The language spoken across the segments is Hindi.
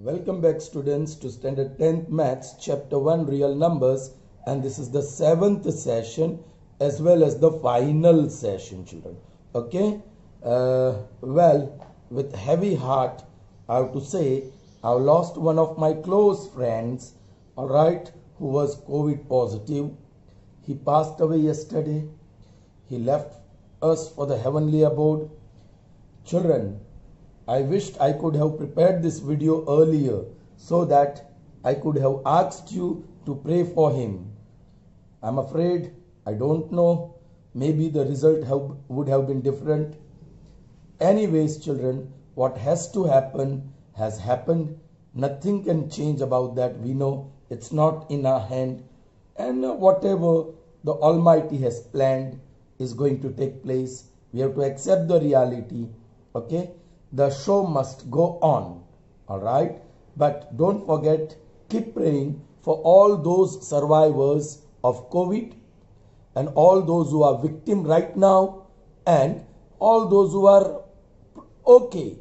Welcome back students to standard 10th maths chapter 1 real numbers. And this is the seventh session as well as the final session children. Okay? Uh, well with heavy heart I have to say I have lost one of my close friends all right who was covid positive. He passed away yesterday. He left us for the heavenly abode. Children I wished I could have prepared this video earlier so that I could have asked you to pray for him. I'm afraid I don't know. Maybe the result have, would have been different. Anyways, children, what has to happen has happened. Nothing can change about that. We know it's not in our hand. And whatever the Almighty has planned is going to take place. We have to accept the reality. Okay? The show must go on. All right. But don't forget, keep praying for all those survivors of COVID and all those who are victim right now and all those who are okay.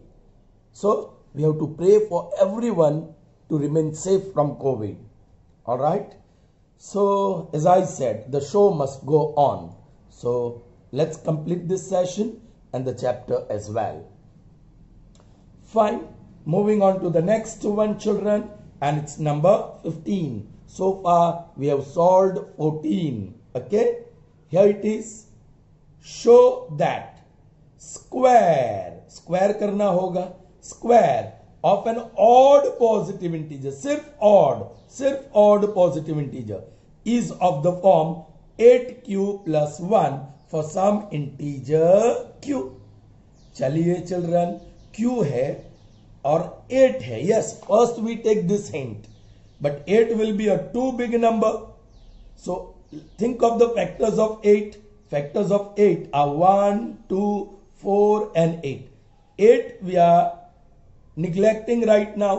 So we have to pray for everyone to remain safe from COVID. All right. So as I said, the show must go on. So let's complete this session and the chapter as well. Fine. Moving on to the next one children and it's number 15. So far we have solved 14. Okay. Here it is. Show that square. Square करना होगा. Square of an odd positive integer. सिर्फ odd. सिर्फ odd positive integer is of the form 8q plus 1 for some integer q. चलिए चिल्ड्रन q है और 8 है yes first we take this hint but 8 will be a too big number so think of the factors of 8 factors of 8 are 1 2 4 and 8 8 we are neglecting right now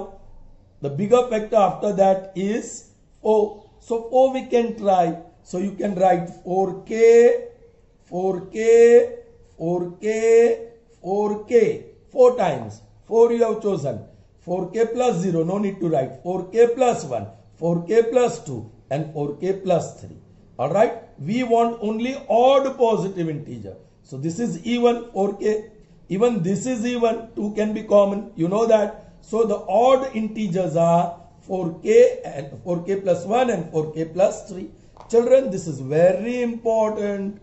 the bigger factor after that is 4 so 4 we can try so you can write 4k 4k 4k 4k 4 times 4 you have chosen. 4k plus 0, no need to write. 4k plus 1, 4k plus 2 and 4k plus 3. Alright, we want only odd positive integer. So this is even 4k. Even this is even, 2 can be common. You know that. So the odd integers are 4k and 4k plus 1 and 4k plus 3. Children, this is very important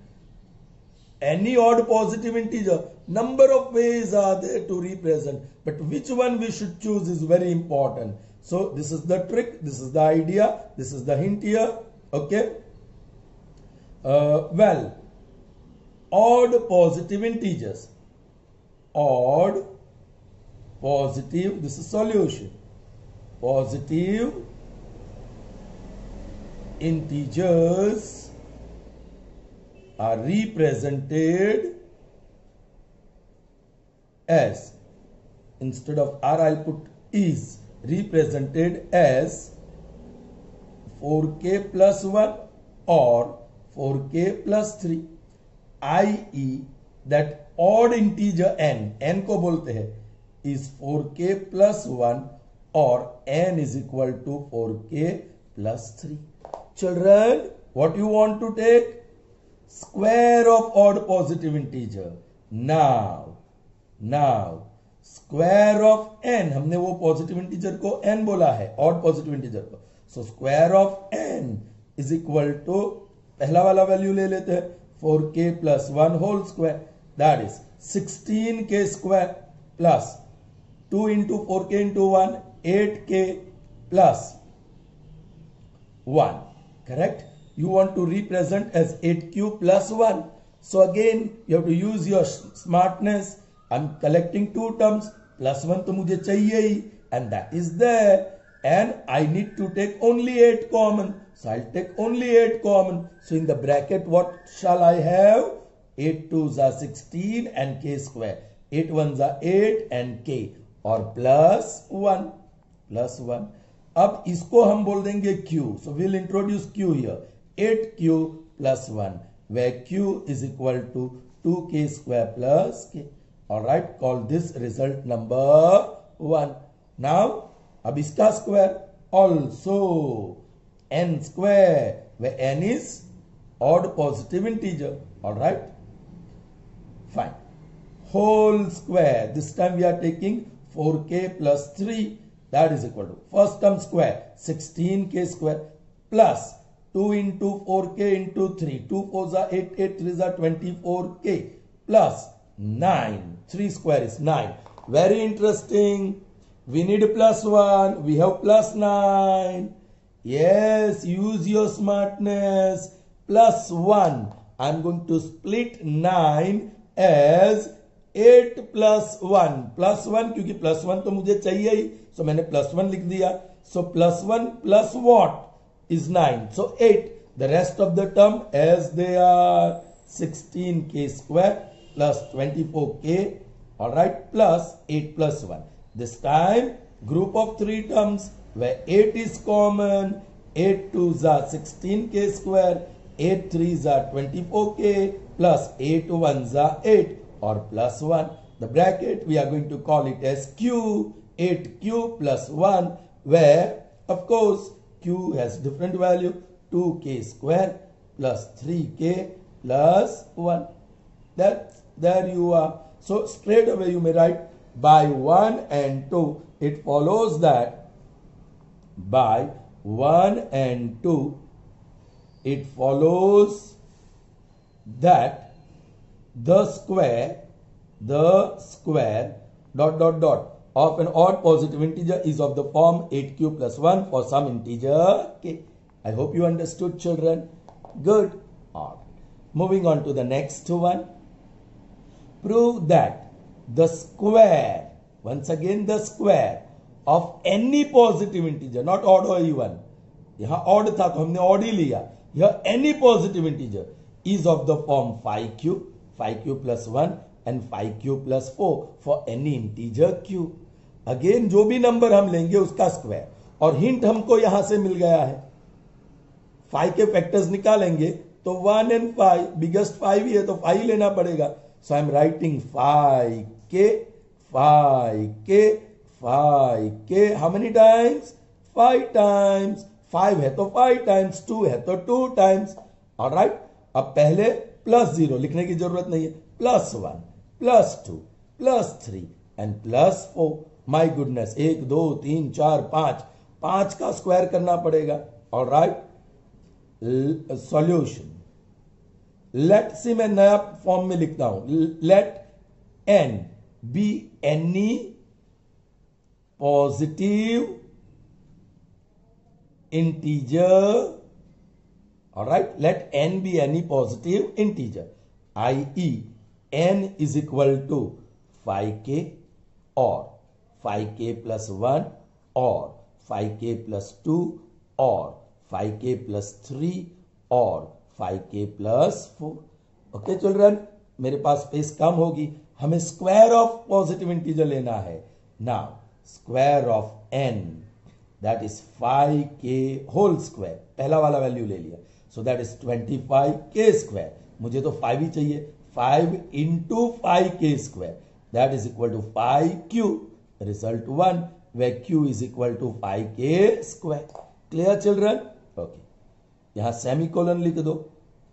any odd positive integer number of ways are there to represent but which one we should choose is very important. So this is the trick this is the idea this is the hint here okay? Uh, well odd positive integers odd positive this is solution. Positive integers are represented as instead of r I'll put is represented as 4k plus 1 or 4k plus 3 i.e. that odd integer n n को बोलते हैं is 4k plus 1 or n is equal to 4k plus 3 children what you want to take square of odd positive integer. Now, now, square of n, हमने वो positive integer को n बोला है, odd positive integer को. So, square of n is equal to, पहला वाला value ले लेते हैं, 4k plus 1 whole square, that is 16k square plus 2 into 4k into 1, 8k plus 1, correct? you want to represent as 8q plus 1. So again, you have to use your smartness. I'm collecting two terms. Plus 1 to mujhe chahiye hi. And that is there. And I need to take only 8 common. So I'll take only 8 common. So in the bracket, what shall I have? 8 2s are 16 and k square. 8 1s are 8 and k. और प्लस वन प्लस वन अब इसको हम बोल देंगे q. So we'll introduce q here. 8q plus 1 where q is equal to 2k square plus k. Alright, call this result number 1. Now, अब इसका square also n square where n is odd positive integer all right fine whole square this time we are taking 4k plus 3 that is equal to first term square 16k square plus 2 into 4k into 3 2 4s are 8 8 3s are 24k plus 9 3 square is 9 very interesting we need plus 1 we have plus 9 yes use your smartness plus 1. I'm going to split 9 as 8 plus 1. Plus 1 क्योंकि plus 1 तो मुझे चाहिए ही so मैंने plus 1 लिख दिया so plus 1 plus what Is 9 so 8 the rest of the term as they are 16k square plus 24k all right plus 8 plus 1 this time group of three terms where 8 is common 8 2s are 16k square 8 3s are 24k plus 8 1s are 8 or plus 1. The bracket we are going to call it as q 8q plus 1 where of course q has different value 2k square plus 3k plus 1. That there you are. So straight away you may write by 1 and 2 it follows that by 1 and 2 it follows that the square the square dot dot dot of an odd positive integer is of the form 8q plus 1 for some integer k i hope you understood children good all moving on to the next one prove that the square once again the square of any positive integer not odd or even यहां ऑड था तो हमने ऑड ही लिया Here any positive integer is of the form 5q, 5q plus 1 and 5q plus 4 for any integer q. Again जो भी नंबर हम लेंगे, उसका स्क्वायर और हिंट हमको यहाँ से मिल गया है. फाइव के फैक्टर्स निकालेंगे तो one and five biggest five ही है तो फाइव लेना पड़ेगा. So I am writing five K five K five K how many times five times five है तो फाइव टाइम्स टू है तो टू टाइम्स और राइट अब पहले प्लस ज़ीरो लिखने की ज़रूरत नहीं है. Plus one plus two plus three and plus four my goodness एक, दो, तीन, चार, पाँच। पाँच का स्क्वायर करना पड़ेगा। और राइट सॉल्यूशन लेट सी मैं नया फॉर्म में लिखता हूँ। Let N be any positive integer और right let N be any positive integer I E N is equal to five K is equal to 5k or 5k plus 1 or 5k plus 2 or 5k plus 3 or 5k plus 4 okay children मेरे पास स्पेस कम होगी। हमें स्क्वायर ऑफ़ पॉजिटिव इंटीजर लेना है। Now square of N that is five K whole square पहला वाला वैल्यू ले लिया। So that is twenty five K square मुझे तो फाइव ही चाहिए। Five into five K square that is equal to five Q result one where Q is equal to five K square clear children okay यहाँ सेमिकोलन लिख दो.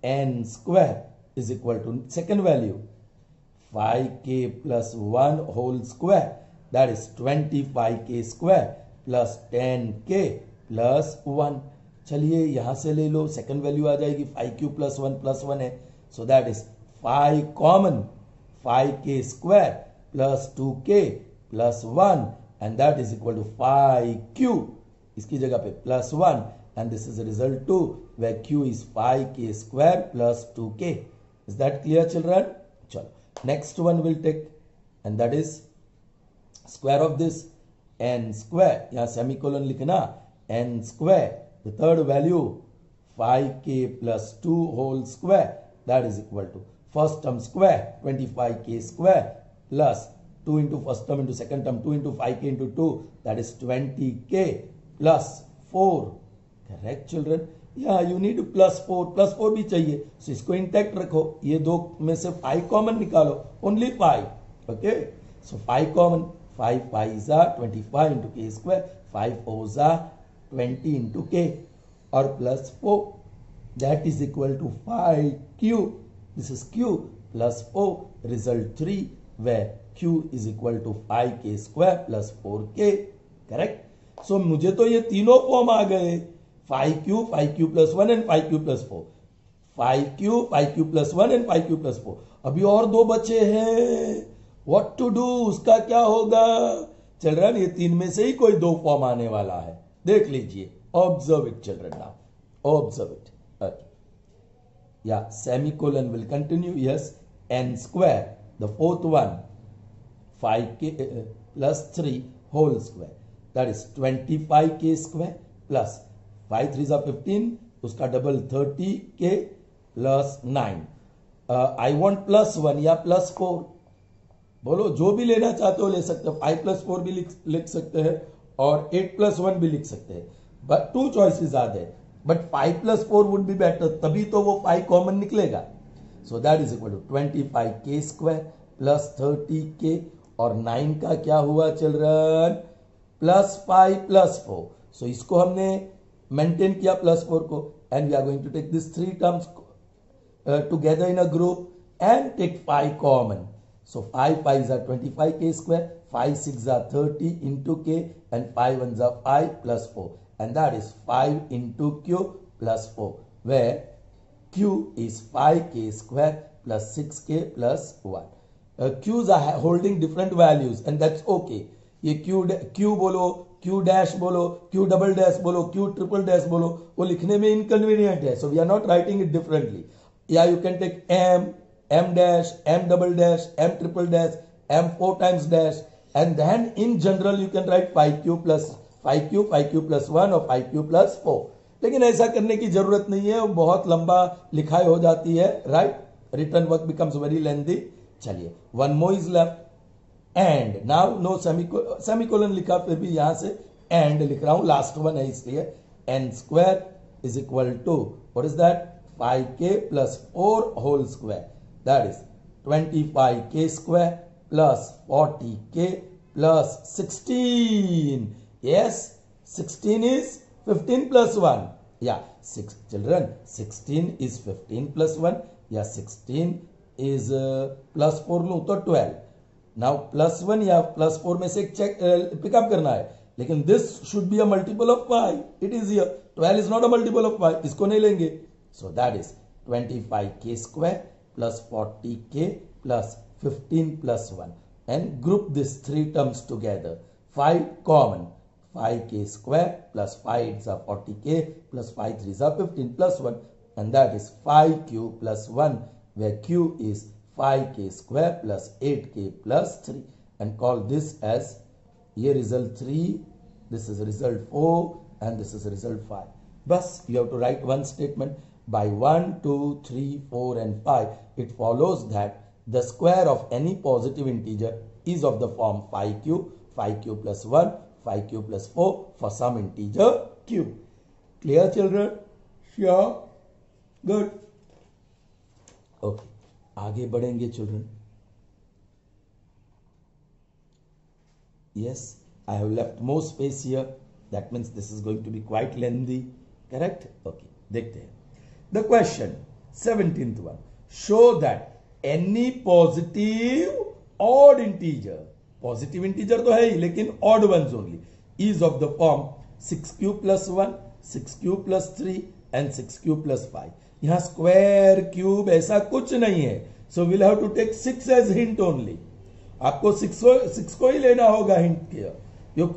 N square is equal to second value five K plus one whole square that is twenty five K square plus ten K plus one चलिए यहाँ से ले लो. सेकंड वैल्यू आ जाएगी. Five Q plus one plus one है. So that is five common five K square plus two K plus one and that is equal to five Q इसकी जगह पे plus one and this is result two where Q is five K square plus two K is that clear children चलो next one will take and that is square of this N square यहाँ सेमिकोलन लिखना N square the third value 5k plus 2 whole square that is equal to first term square 25k square plus 2 into first term into second term 2 into 5k into 2 that is 20k plus 4 correct, children? या you need plus four plus four भी चाहिए। सो so, इसको इंटैक्ट रखो। ये दो में से फाइव कॉमन निकालो। Only five okay so five common five five जा twenty five into K square five four जा ट्वेंटी इंटू के और plus four that is equal to five Q this is Q plus four result three where q is equal to 5 k square plus 4 k, correct? So, मुझे तो ये तीनों फॉर्म आ गए. 5 q 5 q plus 1 and 5 q plus 4 5 q 5 q plus 1 and 5 q plus 4 अभी और दो बचे हैं. वॉट टू डू उसका क्या होगा? चिल्ड्रन ये तीन में से ही कोई दो फॉर्म आने वाला है. देख लीजिए. Observe it children now observe it या semicolon will continue yes N square the fourth one 5k uh, plus 3 whole square. That is 25k square plus 5 3s are 15 उसका double 30k plus 9 I want plus 1 या प्लस 4 बोलो जो भी लेना चाहते हो ले सकते हो। 5 प्लस 4 भी लिख, लिख सकते हैं और एट प्लस वन भी लिख सकते हैं। But two choices are there but five plus four would be better तभी तो वो फाइव कॉमन निकलेगा। So that is equal to 25k square plus 30k और नाइन का क्या हुआ children? Plus five, plus four. So इसको हमने मेंटेन किया प्लस फोर को। And we are going to take this three terms together in a group and take five common so 5 5s are 25k square 5 6 are 30 into k, and 5 1s are 5 plus 4 and that is 5 into q plus 4 where q is 5k square plus 6k plus 1 Qs are holding different values and that's okay ये क्यू क्यू बोलो, क्यू डैश बोलो, क्यू डबल डैश बोलो, क्यू ट्रिपल डैश बोलो, वो लिखने में इनकन्वीनियंट है so we are not writing it differently या you can take M M dash M double dash M triple dash M four times dash and then in general you can write five Q plus five Q five Q plus one और फाइव क्यू प्लस फोर लेकिन ऐसा करने की ज़रूरत नहीं है, बहुत लंबा लिखाई हो जाती है right written work becomes very lengthy चलिए one more is left and now no semicolon लिखा, फिर भी यहाँ से एंड लिख रहा हूँ लास्ट वन है इसलिए n square is equal to what is that five k plus four whole square that is twenty five k square plus forty k plus sixteen yes sixteen is fifteen plus one या six children sixteen is fifteen plus one या सिक्सटीन इज़ प्लस फोर लू तो ट्वेल्व नाउ प्लस वन या प्लस फोर में से एक चेक पिकअप करना है. लेकिन this should be a multiple of five it is here twelve is not a multiple of five इसको नहीं लेंगे. So that is twenty five k square plus forty k plus fifteen plus one and group this three terms together five common five k square plus five is forty k plus five three is fifteen plus one and that is five q plus one where q is 5k square plus 8k plus 3 and call this as here result 3 this is result 4 and this is result 5 Thus, you have to write one statement by 1 2 3 4 and 5 it follows that the square of any positive integer is of the form 5q 5q plus 1 5q plus 4 for some integer q. Clear children? Sure? Good okay आगे बढ़ेंगे children yes I have left more space here that means this is going to be quite lengthy correct okay देखते हैं. The question seventeen one show that any positive odd integer positive integer तो है ही, लेकिन odd one only is of the form six q plus one six q plus three and six q plus five यहाँ स्क्वायर क्यूब ऐसा कुछ नहीं है। So will have to take six as hint only आपको सिक्स सिक्स को ही लेना होगा हिंट किया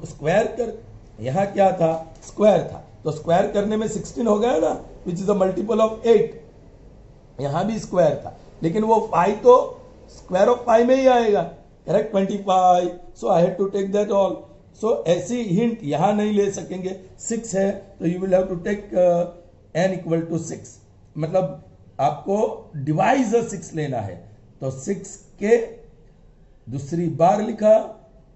स्क्वायर कर, यहाँ क्या था? स्क्वायर था। तो स्क्वायर करने में सिक्सटीन हो गया ना which is a multiple of eight यहाँ भी स्क्वायर था। लेकिन वो फाइव तो स्क्वायर ऑफ़ फाइव में ही आएगा। Correct twenty five so I have to take that all so ऐसी हिंट यहाँ नहीं ले सकेंगे। सिक्स है तो you will have to take n equal to six मतलब आपको डिवाइज सिक्स लेना है। तो सिक्स के दूसरी बार लिखा,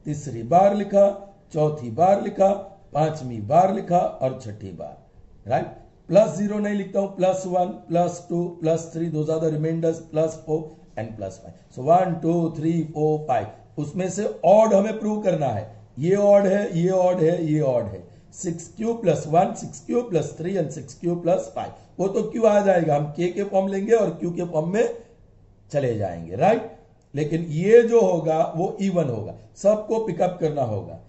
तीसरी बार लिखा, चौथी बार लिखा, पांचवी बार लिखा और छठी बार। राइट प्लस ज़ीरो नहीं लिखता हूँ plus one plus two plus three दो ज़्यादा remainders plus four and plus five so one two three four five उसमें से ऑड हमें प्रूव करना है। ये ऑड है, ये ऑड है, ये ऑड है। Six q plus one six q plus three and six q plus five वो तो क्यू आ जाएगा। हम के के फॉर्म लेंगे और क्यू के फॉर्म में चले जाएँगे राइट लेकिन ये जो होगा, वो इवन होगा। सबको पिकअप करना होगा।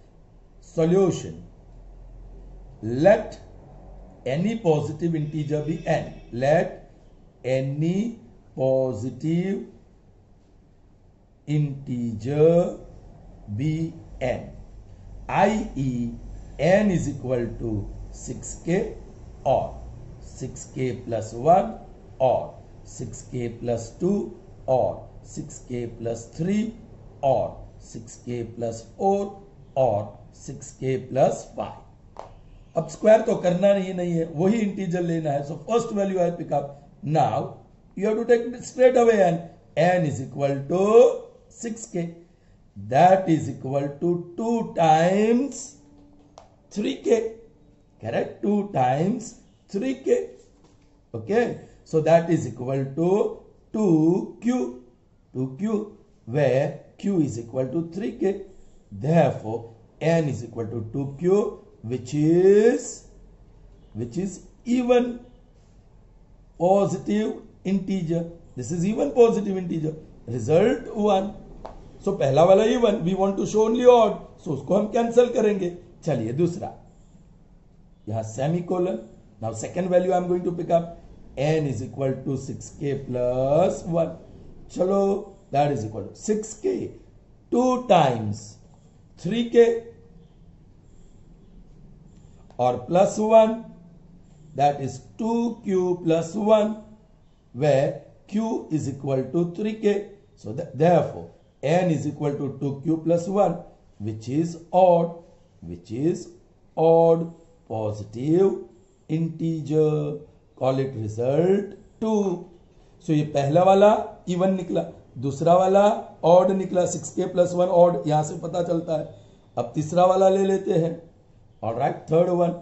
Solution let any positive integer be n let any positive integer be n. i.e. n is equal to 6k or. Six k plus one और सिक्स के प्लस टू और सिक्स के प्लस थ्री और सिक्स के प्लस फोर और सिक्स के प्लस फाइव अब स्क्वायर तो करना ही नहीं है, वही इंटीजर लेना है. So first value I pick up now you have to take straight away n n is equal to six k that is equal to two times three k correct two times three k okay so that is equal to two q two q where q is equal to three k therefore n is equal to two q which is which is even positive integer this is even positive integer result one so पहला वाला even we want to show only odd so उसको हम कैंसल करेंगे. चलिए दूसरा. यहाँ semicolon Now second value I'm going to pick up n is equal to 6k plus 1. Chalo, that is equal to 6k 2 times 3k or plus 1 that is 2q plus 1 where q is equal to 3k. So therefore n is equal to 2q plus 1 which is odd which is odd positive integer. Call it result 2. So, ये पहला वाला इवन निकला। दूसरा वाला ऑड निकला। सिक्स के प्लस वन ऑड यहाँ से पता चलता है। अब तीसरा वाला ले लेते हैं। और right third one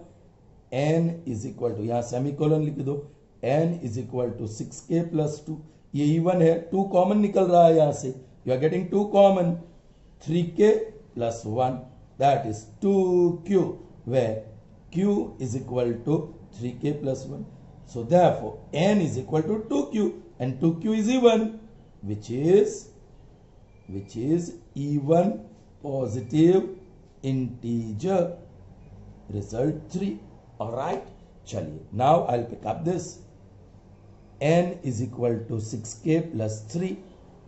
n is equal to यहाँ सेमिकोलन लिख दो। N is equal to six k plus two ये इवन है। टू कॉमन निकल रहा है यहाँ से। You are getting two common three k plus one that is two q where is equal to three k plus one so therefore n is equal to 2q and 2q is even which is which is even positive integer result 3 all right chaliye now i'll pick up this n is equal to 6k plus 3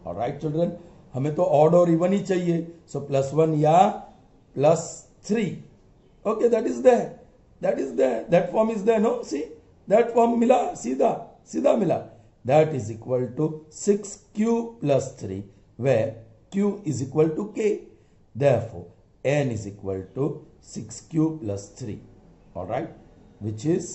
all right children हमें तो ऑड और इवन ही चाहिए सो प्लस वन या plus three okay that is that Is there that form is there no c that form मिला सीधा सीधा मिला that is equal to six q plus three where q is equal to k therefore n is equal to 6q plus 3 all right which is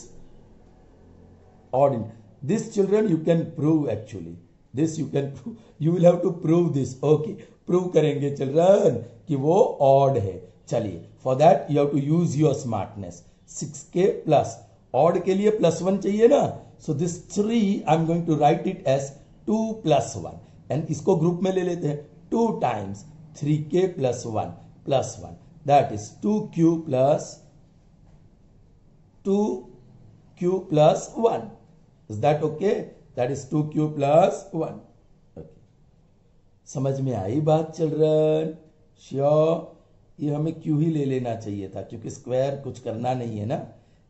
odd this children you can prove actually this you can prove. you will have to prove this okay prove करेंगे children कि वो odd है चलिए for that you have to use your smartness Six k plus odd के लिए प्लस वन चाहिए ना? So this three I am going to write it as two plus one and इसको ग्रुप में ले लेते हैं. Two times three k plus one plus one that is two q plus two q plus one is that okay that is two q plus one समझ में आई बात चल रहा श्योर ये हमें क्यू ही ले लेना चाहिए था? क्योंकि स्क्वायर कुछ करना नहीं है ना।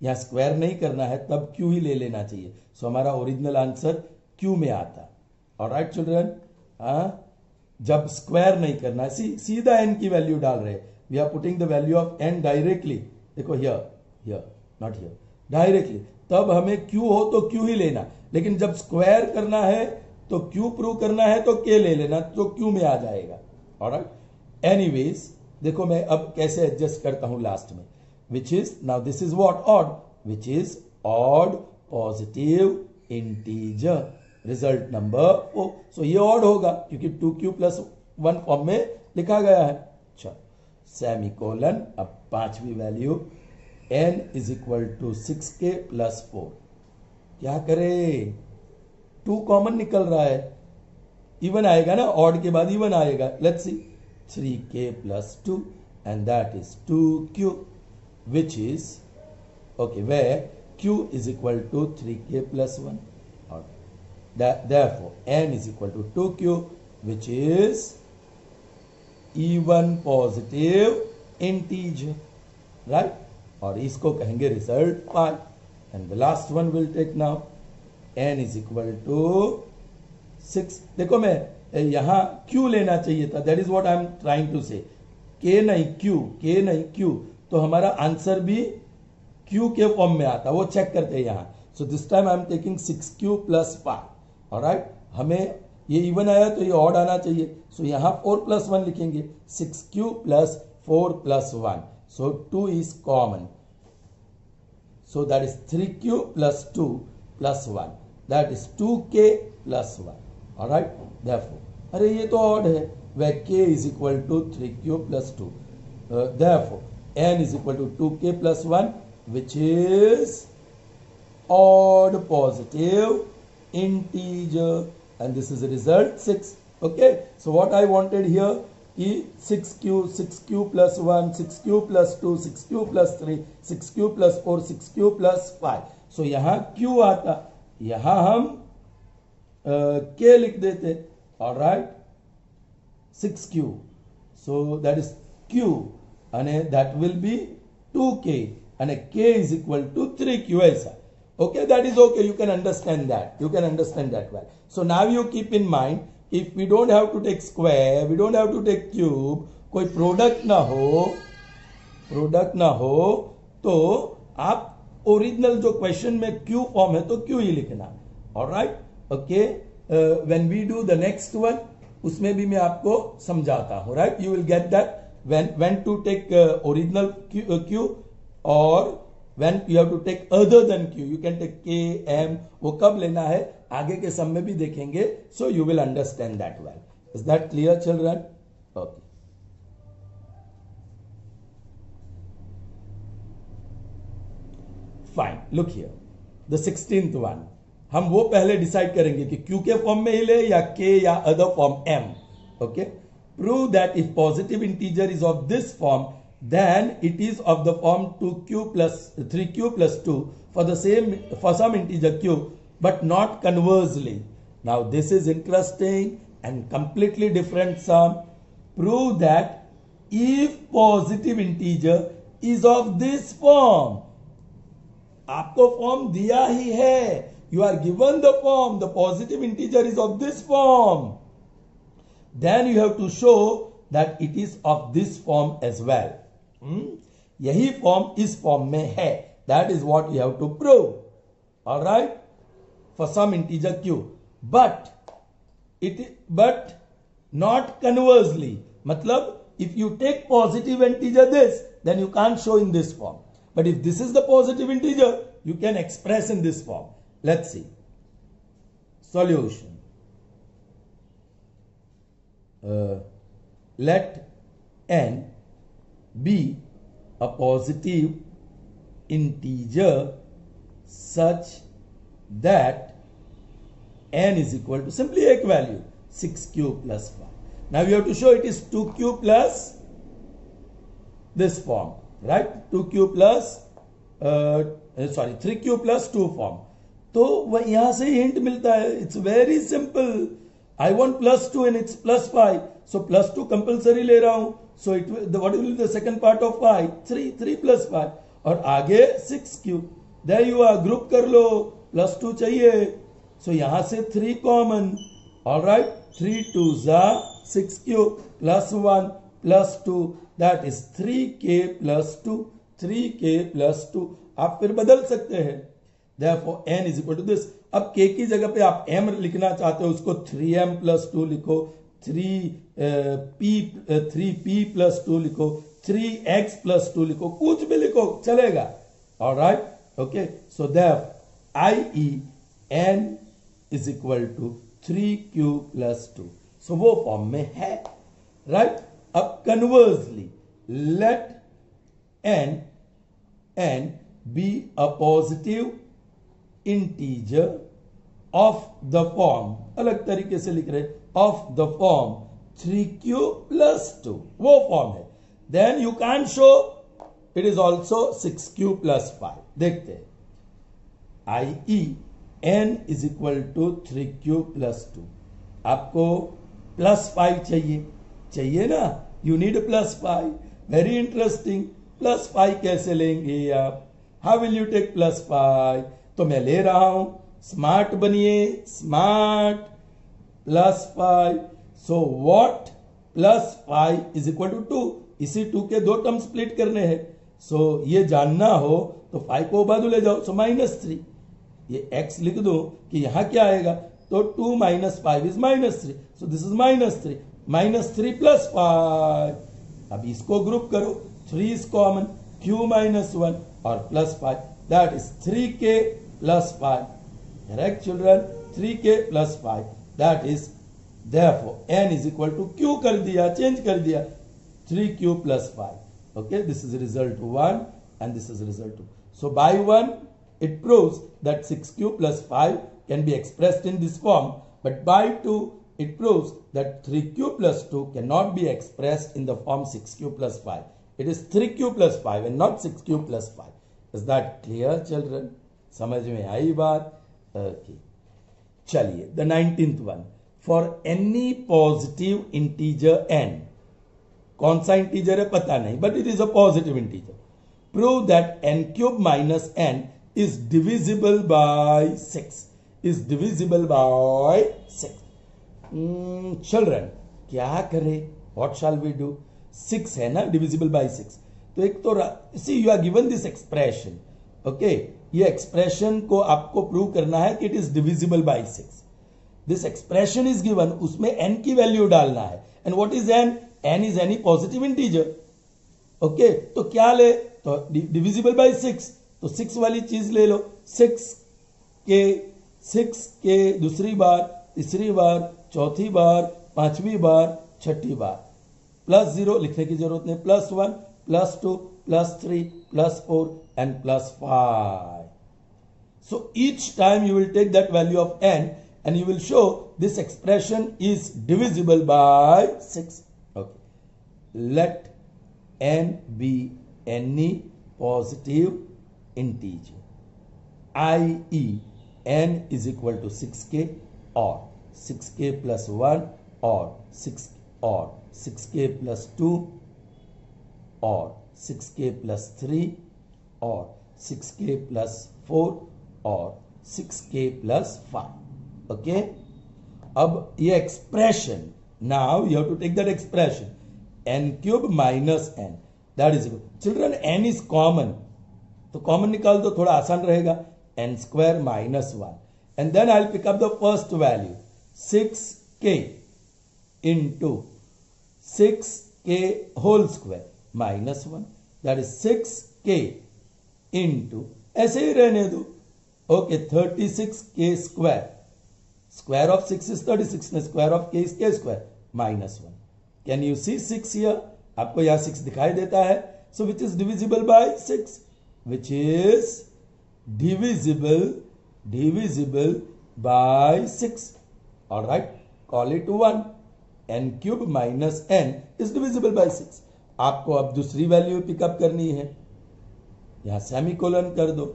यहाँ स्क्वायर नहीं करना है तब क्यू ही ले लेना चाहिए? सो हमारा ओरिजिनल आंसर क्यू में आता? और राइट चिल्ड्रन जब स्क्वायर नहीं करना है सी, सीधा एन की वैल्यू डाल रहे we are putting the value of n directly देखो here here not here directly तब हमें क्यू हो तो क्यू ही लेना? लेकिन जब स्क्वायर करना है तो क्यू प्रूव करना है तो के ले लेना तो क्यू में आ जाएगा? और एनीवेज देखो मैं अब कैसे एडजस्ट करता हूँ लास्ट में which is now this is what odd which is odd positive integer result number O so ये ऑड होगा, क्योंकि two q plus one form में लिखा गया है। चलो सेमी कोलन अब पांचवी value n is equal to six k plus four क्या करे? टू कॉमन निकल रहा है। इवन आएगा ना ऑड के बाद इवन आएगा। Let's see 3k plus 2 and that is 2q which is okay where q is equal to 3k plus 1 or that therefore n is equal to 2q which is even positive integer right और इसको कहेंगे result pi and the last one will take now n is equal to six देखो मैं यहाँ क्यू लेना चाहिए था that is what I am trying to say के नहीं क्यू के नहीं क्यू तो हमारा आंसर भी क्यू के फॉर्म में आता वो चेक करते हैं यहाँ। So this time I am taking six q plus five right हमें ये इवन आया तो ये ऑड आना चाहिए। सो so, यहाँ फोर प्लस वन लिखेंगे। Six q plus four plus one so two is common so that is three q plus two plus one that is two k plus one right therefore अरे ये तो ऑड है where k is equal to 3q plus 2 uh, therefore n is equal to 2k plus 1 which is odd positive integer and this is the result 6 okay so what i wanted here is 6q 6q plus 1 6q plus 2 6q plus 3 6q plus 4 6q plus 5 so यहाँ q आता यहाँ हम के लिख देते. All right six q so that is q and that will be two k and k is equal to three q ऐसा. Okay that is okay you can understand that you can understand that well so now you keep in mind if we don't have to take square we don't have to take cube कोई प्रोडक्ट ना हो प्रोडक्ट ना हो तो आप ओरिजिनल जो क्वेश्चन में क्यू फॉर्म है तो क्यू ही लिखना. All right okay when we do the next one उसमें भी मैं आपको समझाता हूँ right you will get that when when to take original q और when you have to take other than q you can take k m वो कब लेना है, आगे के सम में भी देखेंगे so you will understand that well is that clear children okay fine look here the sixteenth one हम वो पहले डिसाइड करेंगे कि क्यू के फॉर्म में ही ले या के या other form m okay prove that if positive integer is of this form then it is of the form two q plus three q plus two for the same for some integer q but not conversely now this is interesting and completely different sum prove that if positive integer is of this form आपको फॉर्म दिया ही है you are given the form the positive integer is of this form then you have to show that it is of this form as well hmm? यही फॉर्म इस फॉर्म में है that is what you have to prove all right for some integer q but it but not conversely मतलब if you take positive integer this then you can show in this form but if this is the positive integer you can express in this form let's see. Solution. Uh, let n be a positive integer such that n is equal to simply a value 6q plus 5 now you have to show it is 2q plus this form right? 2q plus uh, sorry 3q plus 2 form तो वह यहाँ से हिंट मिलता है। It's very simple I want plus two and it's plus five so plus two compulsory ले रहा हूँ। So it what will the second part of five three three plus five और आगे six q there you are group कर लो। प्लस टू चाहिए। सो so यहाँ से three common all right three two जा six q plus one plus two that is three k plus two three k plus two आप फिर बदल सकते हैं। Therefore, n is equal to this. अब k की जगह पे आप m लिखना चाहते हो, उसको 3m प्लस टू लिखो 3p 3p प्लस टू लिखो 3x प्लस टू लिखो, कुछ भी लिखो, चलेगा। और right okay so then i e n is equal to three q plus two so वो फॉर्म में है। Right right? अब conversely let n n be a positive integer of the form अलग तरीके से लिख रहे of the form three q plus two वो फॉर्म है. Then you can show it is also six q plus five देखते i e n is equal to three q plus two आपको प्लस फाइव चाहिए. चाहिए ना? You need plus five very interesting plus five कैसे लेंगे आप? How will you take plus five तो मैं ले रहा हूँ। स्मार्ट बनिए। Smart plus five so what plus five is equal to two इसी टू के दो टर्म स्प्लिट करने हैं। सो so, ये जानना हो तो फाइव को बाजू ले जाओ। सो माइनस थ्री ये एक्स लिख दो कि यहाँ क्या आएगा? तो two minus five is minus three so this is minus three minus three plus five अब इसको ग्रुप करो। Three is common q minus one और plus five that is three k plus five correct children three k plus five that is therefore n is equal to q कर दिया चेंज कर दिया 3q plus 5 okay this is result 1 and this is result 2 so by 1 it proves that 6q plus 5 can be expressed in this form but by 2 it proves that 3q plus 2 cannot be expressed in the form 6q plus 5 it is 3q plus 5 and not 6q plus 5 is that clear children समझ में आई बात? Okay. चलिए the nineteenth one for any positive integer n कौन सा इंटीजर है? पता नहीं but it is a positive integer prove that n cube minus n is divisible by six is divisible by six children क्या करे? What shall we do six है ना? डिविजिबल बाय सिक्स तो एक तो see you are given this expression okay ये एक्सप्रेशन को आपको प्रूव करना है कि it is divisible by six this expression is given उसमें एन की वैल्यू डालना है। And what is n n is any positive integer okay तो क्या ले? तो डिविजिबल बाय सिक्स तो सिक्स वाली चीज़ ले लो। सिक्स के सिक्स के दूसरी बार, तीसरी बार, चौथी बार, पांचवी बार, छठी बार। प्लस ज़ीरो लिखने की ज़रूरत नहीं। Plus one plus two plus 3, plus 4 and plus 5. So each time you will take that value of n and you will show this expression is divisible by 6. Okay. Let n be any positive integer i.e. n is equal to 6k or 6k plus 1 or 6 or 6k plus 2 or 6k plus 3 or 6k plus 4 और सिक्स के प्लस फाइव। ओके? अब ये expression now you have to take that expression n cube minus n that is children n is common तो कॉमन निकाल दो, थोड़ा आसान रहेगा। N square minus one and then I pick up the first value six k into six k whole square minus one that is six k into ऐसे ही रहने दो। Okay thirty six k square square of six is thirty six square of k is k square minus one can you see six यर आपको यहाँ सिक्स दिखाई देता है। So which is divisible by six which is divisible divisible by six और right call it one n cube minus n is divisible by six आपको अब दूसरी वैल्यू पिकअप करनी है यहाँ सेमीकोलन कर दो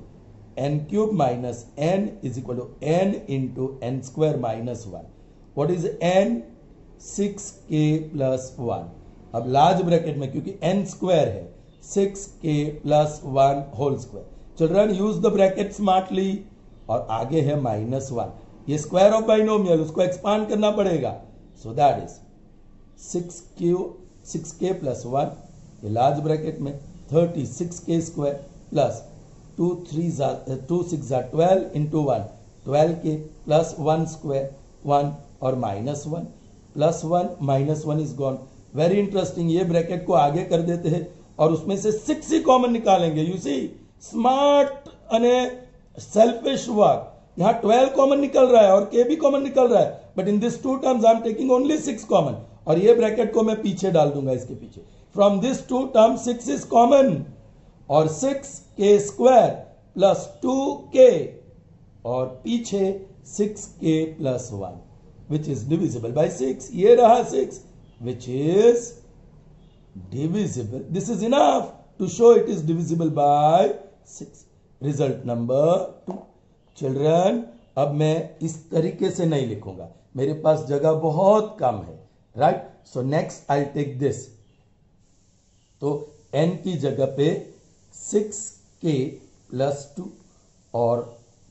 n cube minus n is equal to n into n square minus 1. What is n? 6k plus 1. अब लार्ज ब्रैकेट में, क्योंकि एन स्क्वायर है six k plus one whole square children use the bracket smartly और आगे है माइनस वन ये स्क्वायर ऑफ़ बाइनोमियल उसको एक्सपांड करना पड़ेगा so that is six q six k plus one ये लार्ज ब्रैकेट में thirty six k square plus two three two six jar twelve into one twelve k plus one square one और minus one plus one minus one is gone very interesting ये ब्रैकेट को आगे कर देते हैं और उसमें से सिक्स ही कॉमन निकालेंगे। You see smart and selfish work यहाँ ट्वेल्व कॉमन निकल रहा है और के भी कॉमन निकल रहा है। But in this two terms I am taking only six common और ये ब्रैकेट को मैं पीछे डाल दूँगा इसके पीछे from this two term six is common और six k square plus two k और पीछे six k plus one which is divisible by six ये रहा six which is divisible. This is enough to show it is divisible by 6. Result number 2. Children, अब मैं इस तरीके से नहीं लिखूँगा मेरे पास जगह बहुत कम है right so next I take this तो एन की जगह पे सिक्स के प्लस टू और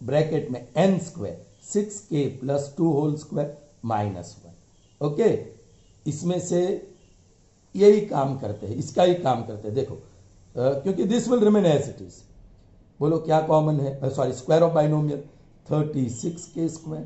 ब्रैकेट में n square six k plus two whole square minus one okay इसमें से यही काम करते हैं इसका ही काम करते हैं। देखो uh, क्योंकि this will remain as it is बोलो क्या कॉमन है? Sorry square of binomial thirty six k square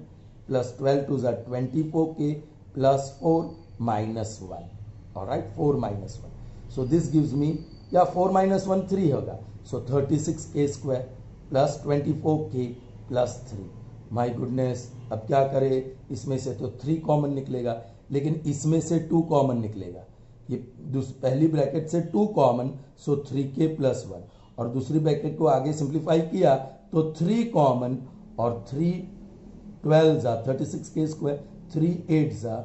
plus twelve two jar twenty four k plus four minus one और right four minus one so this gives me या फोर माइनस वन थ्री होगा. So thirty six k square plus twenty four k plus three my goodness अब क्या करे? इसमें से तो थ्री कॉमन निकलेगा, लेकिन इसमें से टू कॉमन निकलेगा. ये पहली ब्रैकेट से two common so three k plus one और दूसरी ब्रैकेट को आगे सिंप्लीफाई किया तो थ्री कॉमन और थ्री ट्वेल्व जा thirty six k square three eight जा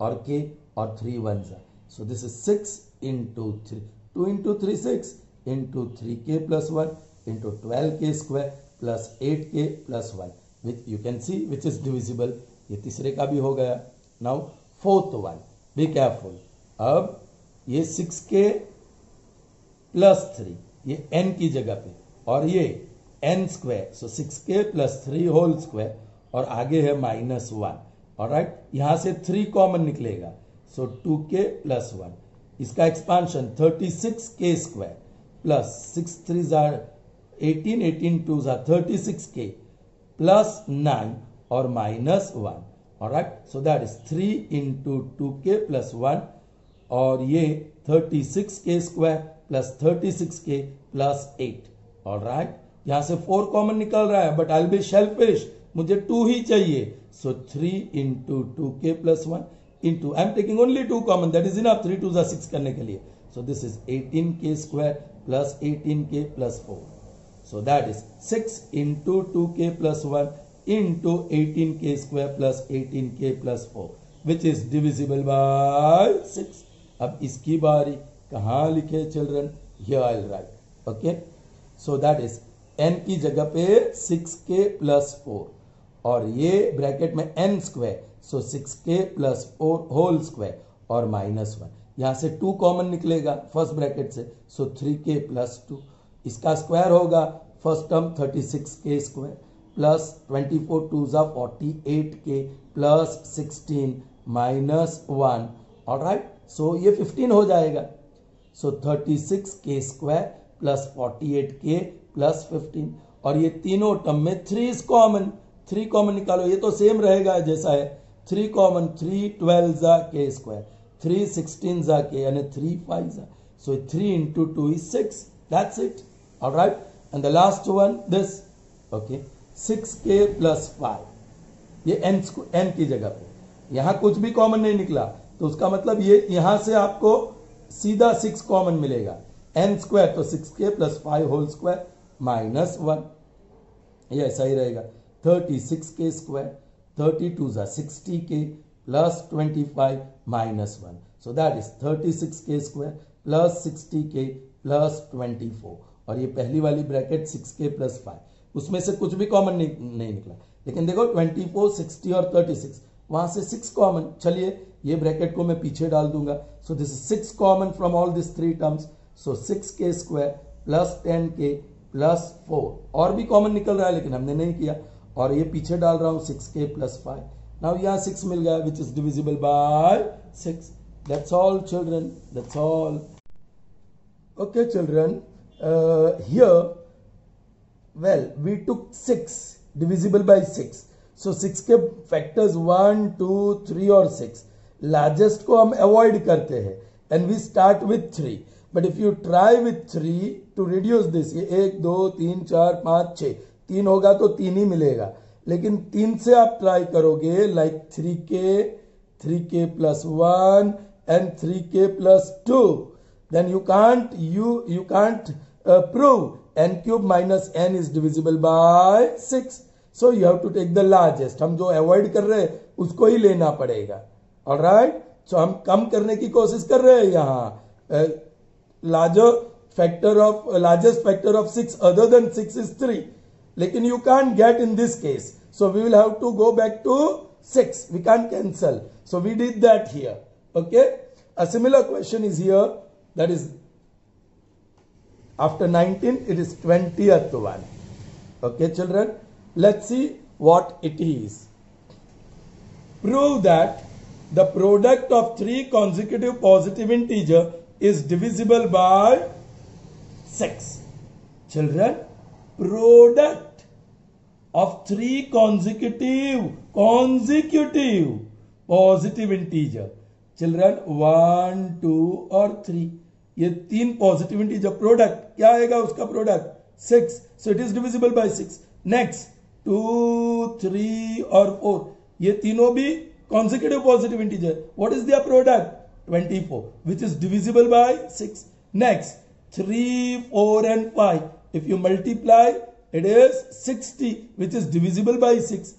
और के और थ्री वन जा so this is six into three two into three six into three k plus one into twelve k square plus eight k plus one which you can see which is divisible ये तीसरे का भी हो गया। Now fourth one be careful अब ये सिक्स के प्लस थ्री ये एन की जगह पे, और ये n square so six k plus three whole square और आगे है माइनस वन और राइट यहाँ से थ्री कॉमन निकलेगा। So two k plus one इसका expansion thirty six k square plus six three jar eighteen eighteen two jar thirty six k plus nine और माइनस वन और right so that is three into two k plus one और ये thirty six k square plus thirty six k plus eight और राइट यहाँ से फोर कॉमन निकल रहा है बट आई बी शेल्फिश मुझे टू ही चाहिए। So three into two k plus one into I am taking only two common that is enough three two जा सिक्स करने के लिए। So this is eighteen k square plus eighteen k plus four So, that is 6 into 2k plus 1 into 18k square plus 18k plus 4 which is divisible by 6. अब इसकी बारी, कहाँ लिखे children here I'll write, okay? So, that is n की जगह पे 6k plus 4 और ये ब्रैकेट में n square so 6k plus 4 whole square और माइनस वन यहाँ से टू कॉमन निकलेगा फ़र्स्ट ब्रैकेट से सो 3k प्लस टू इसका स्क्वायर होगा first term 36 k square plus 24 two ज़ा forty eight k plus 16 minus one और राइट सो ये 15 हो जाएगा. So thirty six k square plus 48 k plus 15 और ये तीनों टर्म में three is common three common निकालो, ये तो सेम रहेगा जैसा है। Three common, three twelve are k square, three sixteen are k, यानी थ्री फाइव जा। So three into two is six that's it all right and the last one this okay six k plus five ये एन एन की जगह पे। यहाँ कुछ भी कॉमन नहीं निकला तो उसका मतलब ये, यहाँ से आपको सीधा सिक्स कॉमन मिलेगा। एन स्क्वायर तो six k plus five whole square minus one ये ऐसा ही रहेगा। Thirty six k square thirty two जा sixty k plus twenty five minus one so that is thirty six k square plus sixty k plus twenty four और ये पहली वाली bracket six k plus five उसमें से कुछ भी कॉमन नहीं, नहीं निकला। लेकिन देखो ट्वेंटी फोर सिक्सटी और थर्टी सिक्स वहाँ से सिक्स कॉमन चलिए ये ब्रैकेट को मैं पीछे डाल दूँगा। So this is six common from all this three terms so six k square plus ten k plus four और भी कॉमन निकल रहा है लेकिन हमने नहीं किया। और ये पीछे डाल रहा हूँ six k plus five now यहाँ सिक्स मिल गया which is divisible by six that's all children that's all okay children here well we took six divisible by six so six k factors one two three और सिक्स लार्जेस्ट को हम अवॉइड करते हैं and we start with three but if you try with three to reduce this एक, दो, तीन, चार, पाँच छ तीन होगा तो तीन ही मिलेगा। लेकिन तीन से आप ट्राई करोगे like three k three k plus one and three k plus two then you can't you you uh, prove n cube minus n is divisible by 6 so you have to take the largest. हम जो अवॉइड कर रहे हैं उसको ही लेना पड़ेगा। और राइट सो हम कम करने की कोशिश कर रहे हैं यहाँ। Larger factor of largest factor of six other than six is three Lekin you can't get in this case. So we will have to go back to 6. We can't cancel. So we did that here. Okay. A similar question is here. That is after 19 it is 20th one. Okay children. Let's see what it is. Prove that the product of three consecutive positive integer is divisible by 6. Children, product of three consecutive consecutive positive integer children 1 2 or 3 ये तीन पॉजिटिव इंटीजर प्रोडक्ट क्या आएगा उसका product six so it is divisible by six next two three और फोर ये तीनों भी consecutive positive integer what is their product 24 which is divisible by 6 next 3 4 and 5 if you multiply it is 60 which is divisible by 6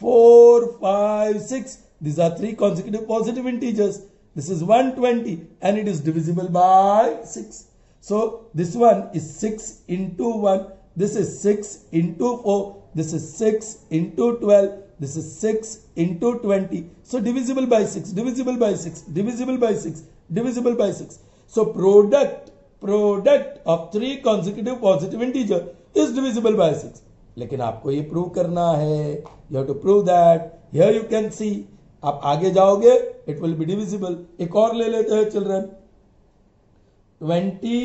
4 5 6 these are three consecutive positive integers this is 120 and it is divisible by 6. So this one is 6 into 1. This is 6 into 4. This is 6 into 12. This is 6 into 20. So divisible by 6, divisible by 6, divisible by 6, divisible by 6. So product, product of three consecutive positive integer is divisible by 6. लेकिन आपको ये प्रूव करना है you have to prove that here you can see आप आगे जाओगे इट विल बी डिविजिबल एक और ले लेते हैं चिल्ड्रन ट्वेंटी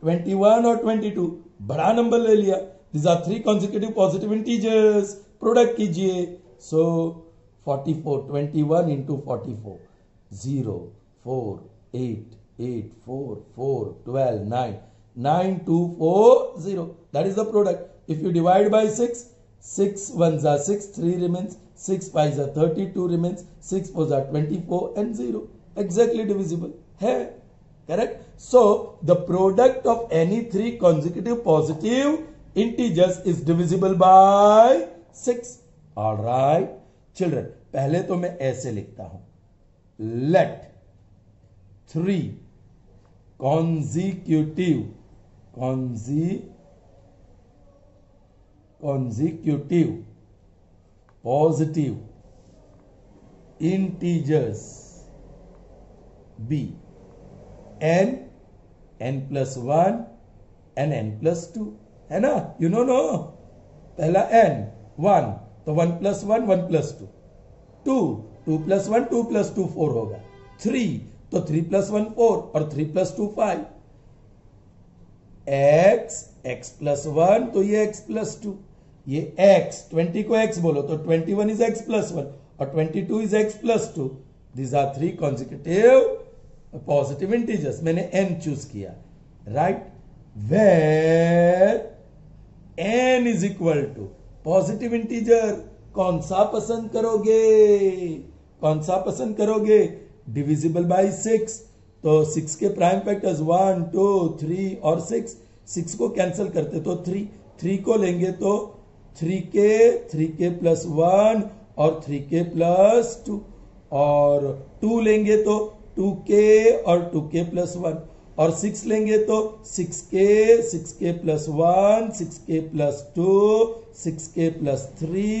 ट्वेंटी वन और ट्वेंटी टू बड़ा नंबर ले लिया. This are three consecutive positive integers product कीजिए. So forty four twenty one into forty four zero four eight eight four four twelve nine nine two four zero that is the product if you divide by six six one जा six three remains 6 5 are 32 remains 6 4 are 24 and 0 exactly divisible है correct so the product of any three consecutive positive integers is divisible by 6 all right children पहले तो मैं ऐसे लिखता हूँ three consecutive conse consecutive positive integers b n n plus 1 and n plus 2 है ना यू नो नो पहला n 1 तो 1 प्लस 1 1 प्लस 2 2 2 प्लस 1 2 प्लस 2 4 होगा 3 तो 3 प्लस 1 4 और 3 plus 2 5 x x plus one तो ये x प्लस टू ये x 20 को x बोलो तो 21 इज़ x प्लस वन और 22 is x plus two these are three consecutive positive integers मैंने n चूज़ किया right where n is equal to positive integer कौन सा पसंद करोगे? कौन सा पसंद करोगे? डिविजिबल बाई सिक्स तो सिक्स के prime factors one two three और सिक्स सिक्स को कैंसिल करते तो थ्री थ्री को लेंगे तो three k three k plus one और थ्री के प्लस टू और टू लेंगे तो टू के और टू के प्लस वन और सिक्स लेंगे तो six k six k plus one six k plus two six k plus three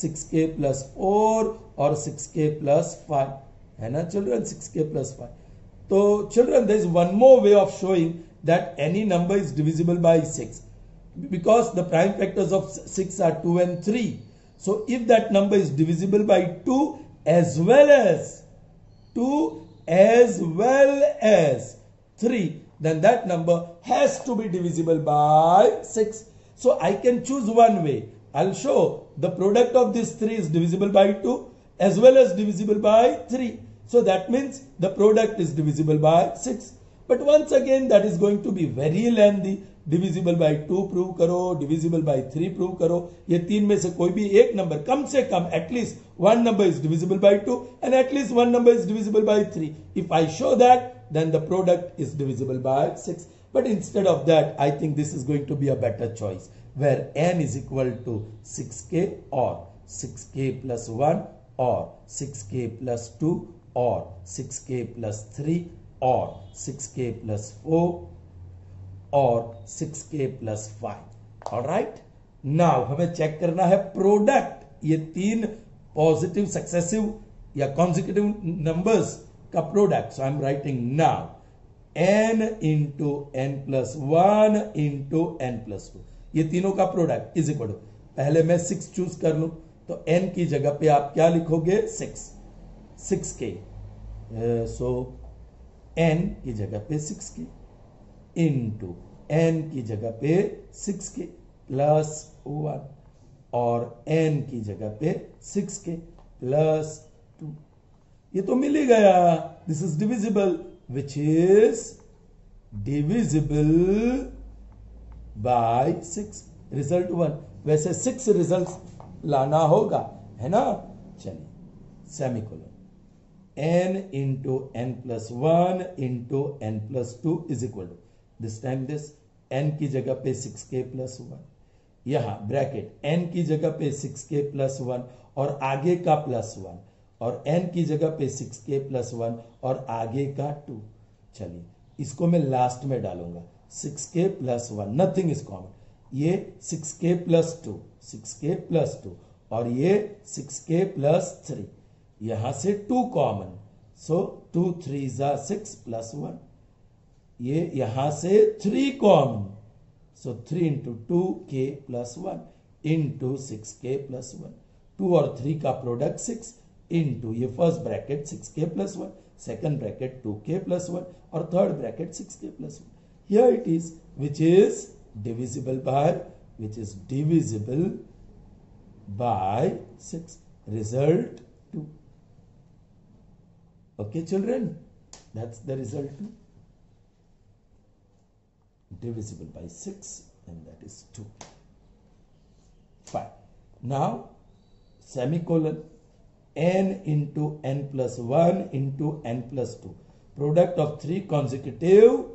six k plus four और सिक्स के प्लस फाइव है ना children six k plus five So children, there is one more way of showing that any number is divisible by 6 because the prime factors of 6 are 2 and 3. So if that number is divisible by 2 as well as 2 as well as 3 then that number has to be divisible by 6. So I can choose one way. I'll show the product of these 3 is divisible by 2 as well as divisible by 3. So that means the product is divisible by 6. But once again that is going to be very lengthy divisible by two prove करो डिविजिबल बाय थ्री प्रूव करो ये तीन में से कोई भी एक नंबर कम से कम at least one number is divisible by two and at least one number is divisible by three if I show that then the product is divisible by 6 but instead of that i think this is going to be a better choice where n is equal to 6k or 6k plus 1 or 6k plus 2 और 6k प्लस थ्री और 6k प्लस फोर और 6k प्लस फाइव। और राइट नाउ हमें चेक करना है प्रोडक्ट ये तीन पॉजिटिव सक्सेसिव या कॉन्जिक्यूटिव नंबर्स का product so I am writing now n into n plus one into n plus two ये तीनों का प्रोडक्ट इज़ इक्वल पहले मैं सिक्स चूज़ कर लू तो एन की जगह पे आप क्या लिखोगे? Six six k. So n की जगह पे six k. Into n की जगह पे सिक्स के प्लस वन और एन की जगह पे सिक्स के प्लस टू ये तो मिल ही गया। This is divisible which is divisible by six result one वैसे सिक्स रिज़ल्ट लाना होगा, है ना? चलिए semicolon n into n plus one into n plus two is equal to this time this n की जगह पे सिक्स के प्लस वन यहाँ ब्रैकेट एन की जगह पे सिक्स के प्लस वन और आगे का प्लस वन और एन की जगह पे सिक्स के प्लस वन और आगे का टू चलिए, इसको मैं लास्ट में डालूँगा. Six k plus one nothing is common ये six k plus two six k plus two और ये सिक्स के प्लस थ्री यहाँ से two common so two three जा सिक्स प्लस वन ये यहाँ से three common so three into two k plus one into six k plus one two और थ्री का प्रोडक्ट सिक्स इंटू ये first bracket six k plus one second bracket two k plus one और third bracket six k plus one here is, which is divisible by, which is divisible by 6 result 2 Okay, children, that's the result. Divisible by 6 and that is 2. five. Now, semicolon n into n plus 1 into n plus 2. Product of three consecutive